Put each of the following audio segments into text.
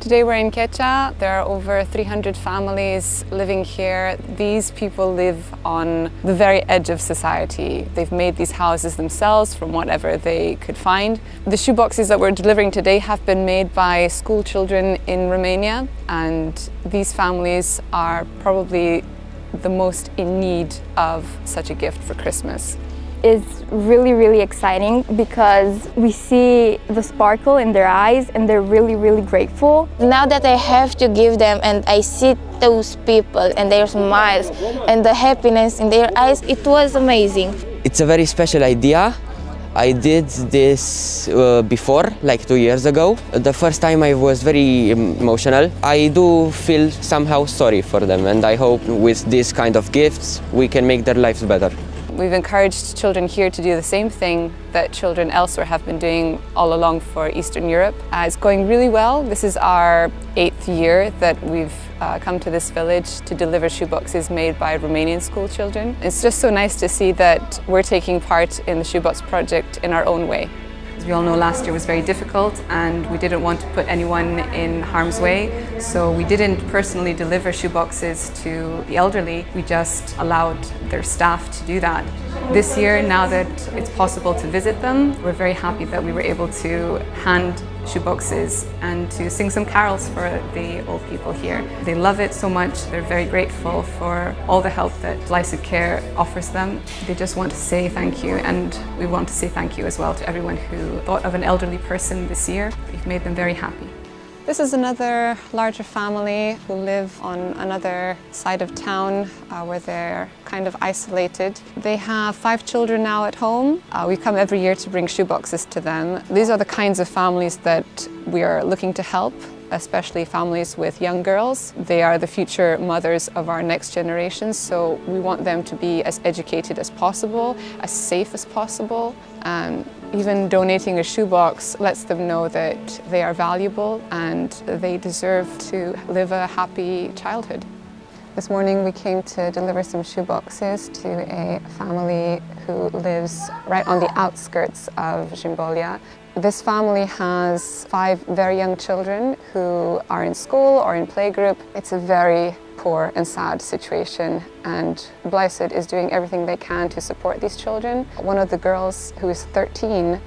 Today we're in Quecha. There are over 300 families living here. These people live on the very edge of society. They've made these houses themselves from whatever they could find. The shoeboxes that we're delivering today have been made by school children in Romania and these families are probably the most in need of such a gift for Christmas is really, really exciting because we see the sparkle in their eyes and they're really, really grateful. Now that I have to give them and I see those people and their smiles and the happiness in their eyes, it was amazing. It's a very special idea. I did this uh, before, like two years ago. The first time I was very emotional. I do feel somehow sorry for them and I hope with this kind of gifts we can make their lives better. We've encouraged children here to do the same thing that children elsewhere have been doing all along for Eastern Europe. Uh, it's going really well. This is our eighth year that we've uh, come to this village to deliver shoeboxes made by Romanian school children. It's just so nice to see that we're taking part in the shoebox project in our own way. As we all know, last year was very difficult and we didn't want to put anyone in harm's way. So we didn't personally deliver shoeboxes to the elderly. We just allowed their staff to do that. This year, now that it's possible to visit them, we're very happy that we were able to hand shoeboxes and to sing some carols for the old people here. They love it so much, they're very grateful for all the help that Blythswood Care offers them. They just want to say thank you and we want to say thank you as well to everyone who thought of an elderly person this year. You've made them very happy. This is another larger family who live on another side of town uh, where they're kind of isolated. They have five children now at home. Uh, we come every year to bring shoeboxes to them. These are the kinds of families that we are looking to help especially families with young girls. They are the future mothers of our next generation, so we want them to be as educated as possible, as safe as possible. And even donating a shoebox lets them know that they are valuable and they deserve to live a happy childhood. This morning we came to deliver some shoeboxes to a family who lives right on the outskirts of Jimbolia. This family has five very young children who are in school or in playgroup. It's a very poor and sad situation and Blythswood is doing everything they can to support these children. One of the girls who is 13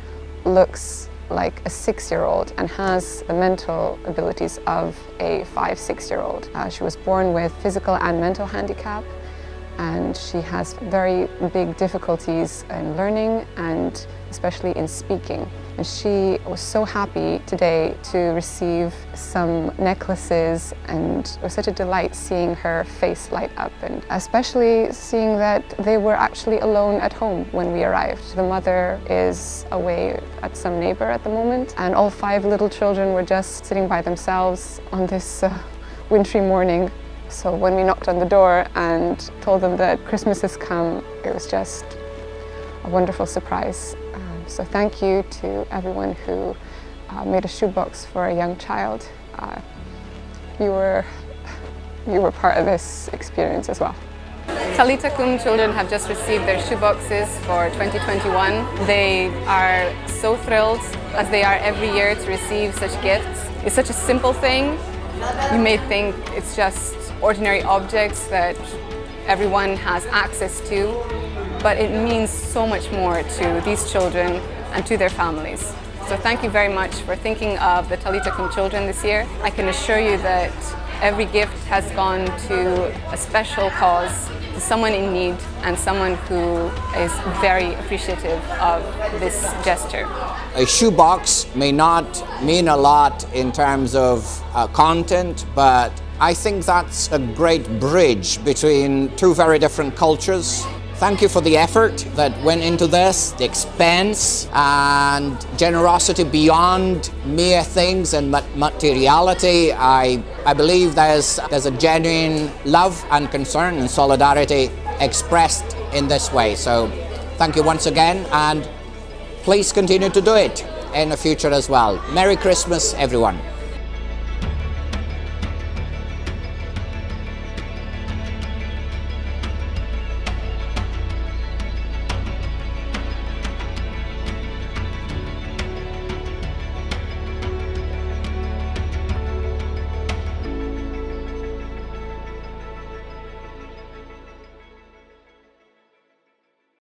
looks like a six-year-old and has the mental abilities of a five, six-year-old. Uh, she was born with physical and mental handicap and she has very big difficulties in learning and especially in speaking. And she was so happy today to receive some necklaces and it was such a delight seeing her face light up and especially seeing that they were actually alone at home when we arrived. The mother is away at some neighbor at the moment and all five little children were just sitting by themselves on this uh, wintry morning. So when we knocked on the door and told them that Christmas has come, it was just a wonderful surprise. So thank you to everyone who uh, made a shoebox for a young child. Uh, you, were, you were part of this experience as well. Talita Kum children have just received their shoeboxes for 2021. They are so thrilled, as they are every year, to receive such gifts. It's such a simple thing. You may think it's just ordinary objects that everyone has access to, but it means so much more to these children and to their families. So thank you very much for thinking of the Talita Kum children this year. I can assure you that every gift has gone to a special cause, to someone in need and someone who is very appreciative of this gesture. A shoebox may not mean a lot in terms of uh, content, but I think that's a great bridge between two very different cultures. Thank you for the effort that went into this, the expense and generosity beyond mere things and materiality. I, I believe there's, there's a genuine love and concern and solidarity expressed in this way. So thank you once again and please continue to do it in the future as well. Merry Christmas, everyone.